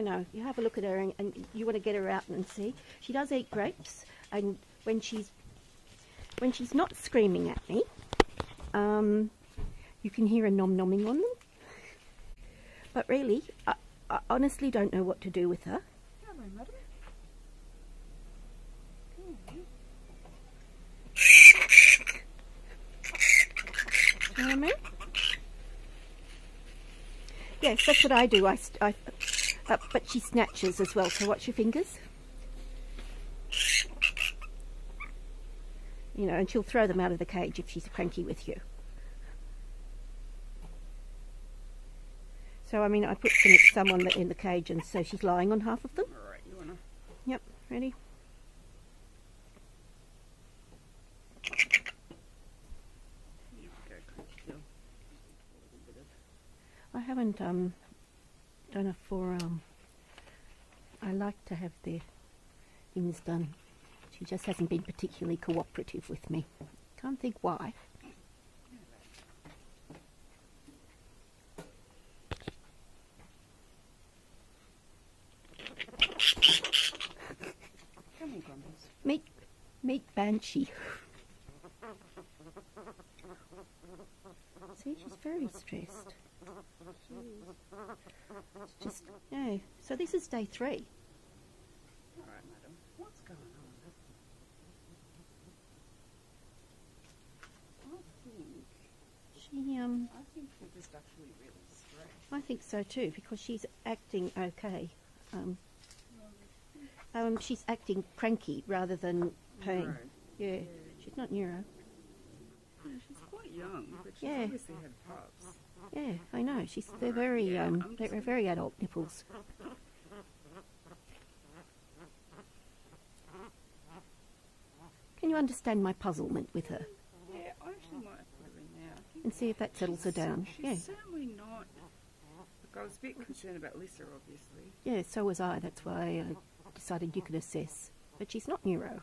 don't know. You have a look at her and, and you want to get her out and see. She does eat grapes, and when she's when she's not screaming at me, um, you can hear her nom nomming on them. But really, I, I honestly don't know what to do with her. Hello, madam. You know what I mean? Yes, that's what I do. I, I uh, but she snatches as well. So watch your fingers. You know, and she'll throw them out of the cage if she's cranky with you. So I mean, I put some, some on the, in the cage, and so she's lying on half of them. All right, you wanna? Yep, ready. You go, Chris. I haven't um done a forearm. Um, I like to have the things done. She just hasn't been particularly cooperative with me. Can't think why. Meet meet Banshee. See, she's very stressed. It's just no. So this is day three. All right, madam. What's going on? I think She um I think you're just actually really stressed. I think so too because she's acting okay. Um, um she's acting cranky rather than pain. Neuro. Yeah, she's not neuro. Yeah, she's quite young, but she's Yeah. obviously had. Yeah, I know. She's they're very um they're very adult nipples. Can you understand my puzzlement with her Yeah, I actually might put her in there. And see if that settles her down? She's Yeah, certainly not. Look, I was a bit concerned about lyssa, obviously. yeah. So was I. That's why I decided you could assess. But she's not neuro.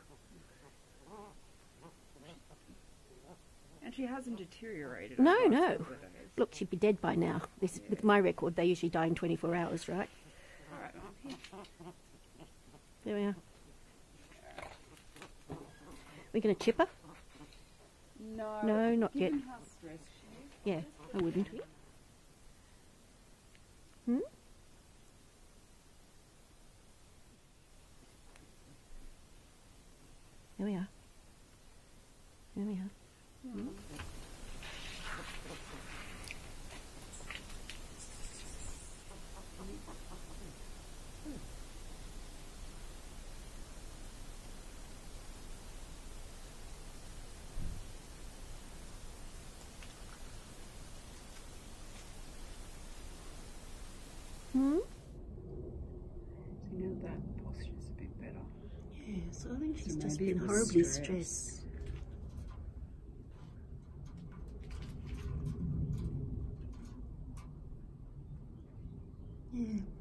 And she hasn't deteriorated. No, no. last couple of days. Look, she'd be dead by now. This with my record, they usually die in 24 hours, right? All right, I'm here. There we are. We're going to chip her? No. No, not yet. given how stressed she. Yeah, I wouldn't. Hmm? There we are. There we are. Hmm? So now that posture's a bit better. Yeah, so I think So she's just been horribly stress. stressed.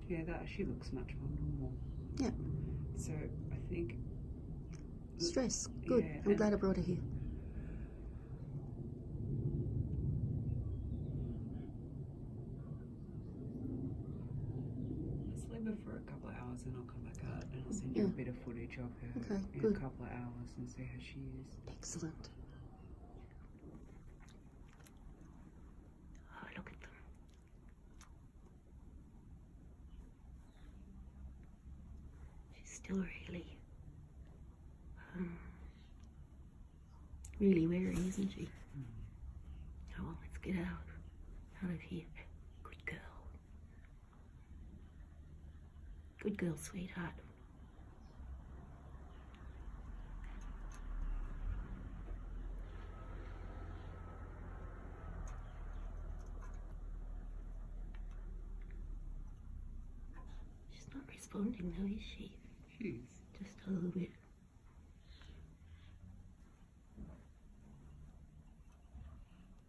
Yeah, that actually looks much more normal. yeah. So I think Stress. Good. Yeah, I'm glad I brought her here. let's leave her for a couple of hours and I'll come back out and I'll send you Yeah. a bit of footage of her Okay, in good. a couple of hours and see how she is. Excellent. Oh, look at them. She's still really, um, really weary, isn't she? Oh, well, let's get out, out of here. Good girl. Good girl, sweetheart. She's not responding though, is she? Just a little bit.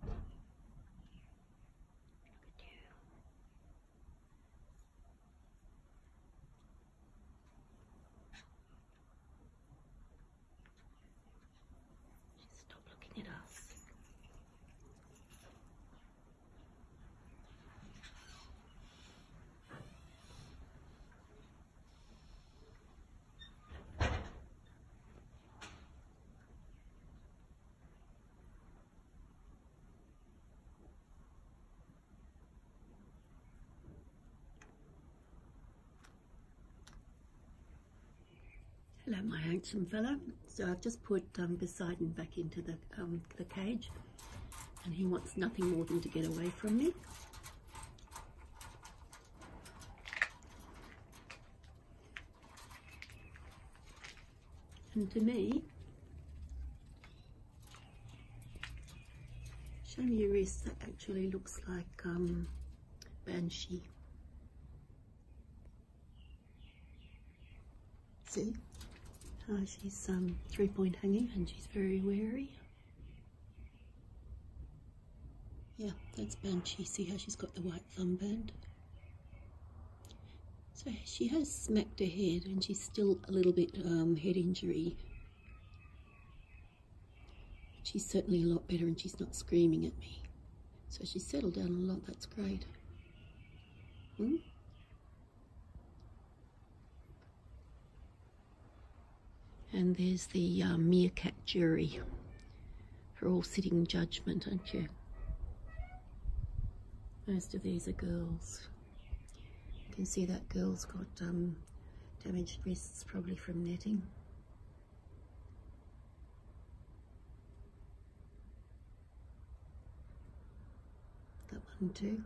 Look at you. Just stop looking at us. Hello, my handsome fellow. So I've just put um, Poseidon back into the um, the cage, and he wants nothing more than to get away from me. And to me, show me your wrist. That actually looks like um, Banshee. See? Uh, she's um, three point hanging and she's very wary. Yeah, that's Banshee. See how she's got the white thumb band? So she has smacked her head and she's still a little bit um, head injury. She's certainly a lot better and she's not screaming at me. So she's settled down a lot, that's great. Hmm? And there's the um, meerkat jury. They're all sitting in judgment, aren't you? Most of these are girls. You can see that girl's got um, damaged wrists, probably from netting. That one too.